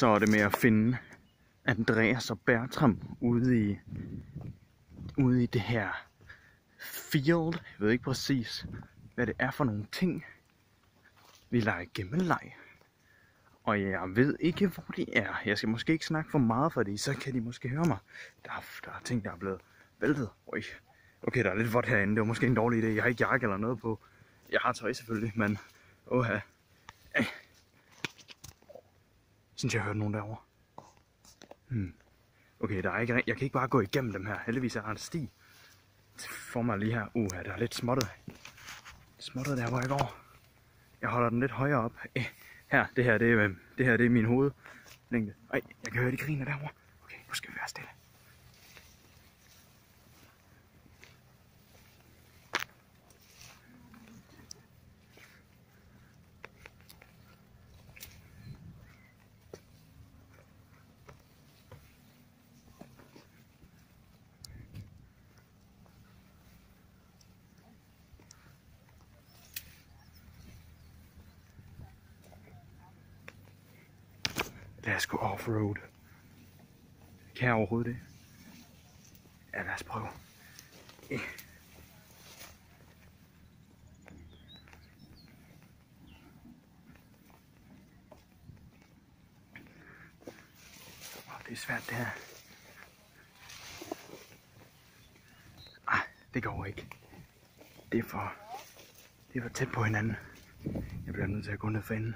så er det med at finde Andreas og Bertram ude i, ude i det her field. Jeg ved ikke præcis, hvad det er for nogle ting. Vi leger gemmeleg. Og jeg ved ikke, hvor de er. Jeg skal måske ikke snakke for meget, fordi så kan de måske høre mig. Der er, der er ting, der er blevet væltet. Oj. Okay, der er lidt vådt herinde. Det var måske en dårlig idé. Jeg har ikke jakke eller noget på. Jeg har tøj selvfølgelig, men... oha. Ej. Synes jeg hørte nogen derovre. Hmm. Okay, der er ikke, jeg kan ikke bare gå igennem dem her. Heldigvis er der en sti. For mig lige her. Uh, der er lidt småttet. Småttet der, hvor jeg går. Jeg holder den lidt højere op. Eh, her, det her, det er, øhm, det her, det er min hovedlængde. Ej, jeg kan høre, de griner derovre. Okay, nu skal vi være stille. Lad os gå offroad. Kan jeg overhovedet det? Ja, lad os prøve. Eh. Åh, Det er svært det her. Ah, det går ikke. Det er for, det er for tæt på hinanden. Jeg bliver nødt til at gå ned for enden.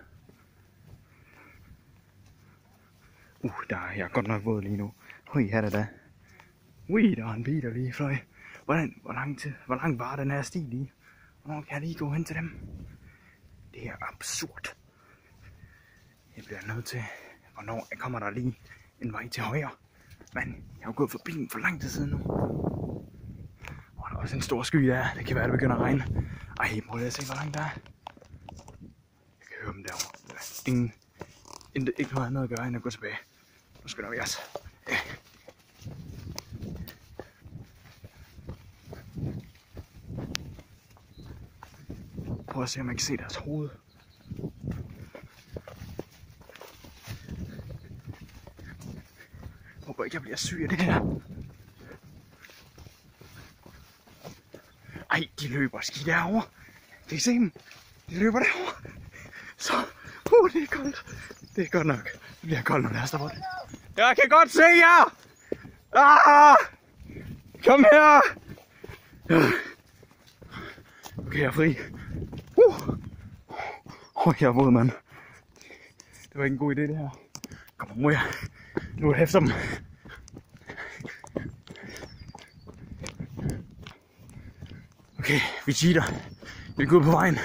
Uh, der er jeg godt nok våd lige nu. Hui, her er det da. Ui, der var en bil, der lige fløj. Hvordan, hvor lang tid, hvor lang var den her sti lige? Hvornår kan jeg lige gå hen til dem? Det er absurd. Jeg bliver nødt til, hvornår kommer der lige en vej til højre? Men jeg har jo gået forbi den for lang tid siden nu. Og der er også en stor sky der. Det kan være, det begynder at regne. Ej, prøv lige at se, hvor langt der er. Jeg kan høre dem derovre. Ingen, ikke noget andet at gøre, end at gå tilbage. Nu skynder vi os. Prøv at se, om man kan se deres hoved. Jeg håber ikke, jeg bliver syg af det her. Ej, de løber skidt derovre. Kan I se dem? De løber derovre. Så, uh, det er koldt. Det er godt nok. Det bliver koldt, når det er der jeg kan godt se jer! Ah! Kom her! Okay, jeg er fri. Uh. Oh, jeg er våd, mand. Det var ikke en god idé, det her. Kom nu, jeg. Nu er efter dem. Okay, vi cheater. Vi går ud på vejen.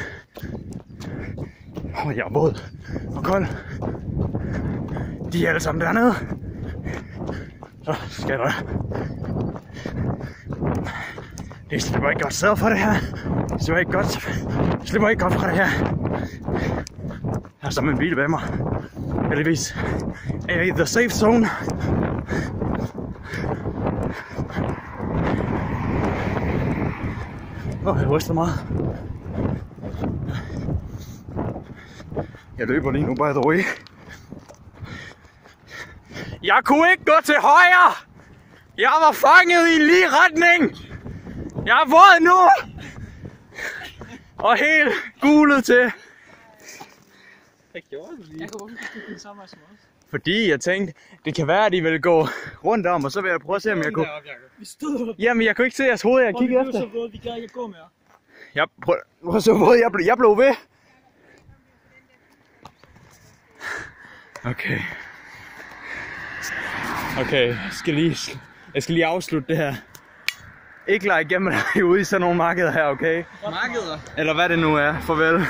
Åh, oh, jeg er våd og kold. De er alle sammen dernede. Så skal der... Det slipper ikke godt sted for det her. Det slipper ikke godt, det slipper ikke godt fra det her. Jeg har sammen en bil bag mig. Heldigvis er jeg i the safe zone. Åh, oh, jeg ryster meget. Jeg løber lige nu, by the way. Jeg kunne ikke gå til højre! Jeg var fanget i lige retning! Jeg er våd nu! Og helt gulet til. Hvad gjorde du lige? Jeg kan ikke det samme som os. Fordi jeg tænkte, det kan være, at de vil gå rundt om, og så vil jeg prøve at se, om jeg kunne... Vi stod Jamen, jeg kunne ikke se jeres hoved, jeg kiggede efter. Vi blev så våde, vi gad ikke gå mere. Jeg prøv, prøv så våd, jeg blev, jeg blev ved. Okay. Okay, jeg skal lige, jeg skal lige afslutte det her. Ikke lege igennem dig ude i sådan nogle markeder her, okay? Markeder? Eller hvad det nu er. Farvel.